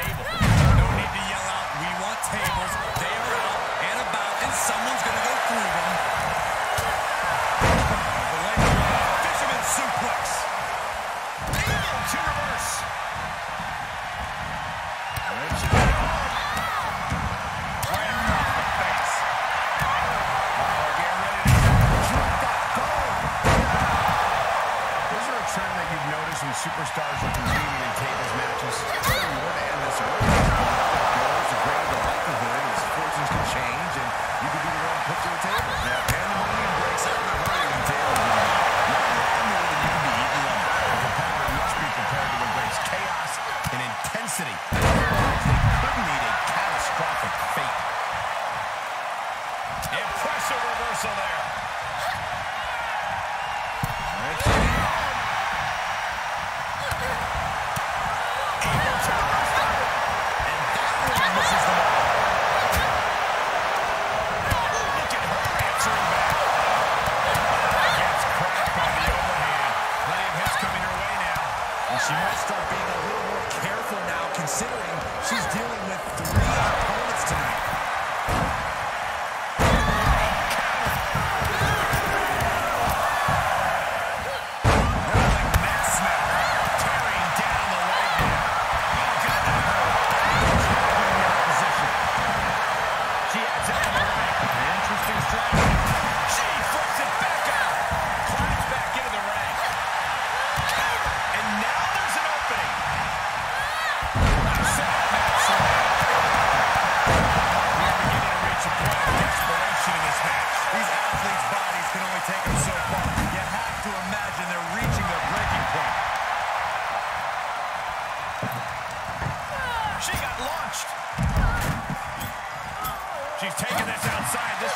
table. No need to yell out, we want tables. They are out and about, and someone's going to go through them. The leg fisherman suplex. Superstars are competing in tables matches. intensity. They couldn't need a catastrophic fate. Impressive reversal there. considering she's dealing with three opponents tonight. launched. She's taking this outside. This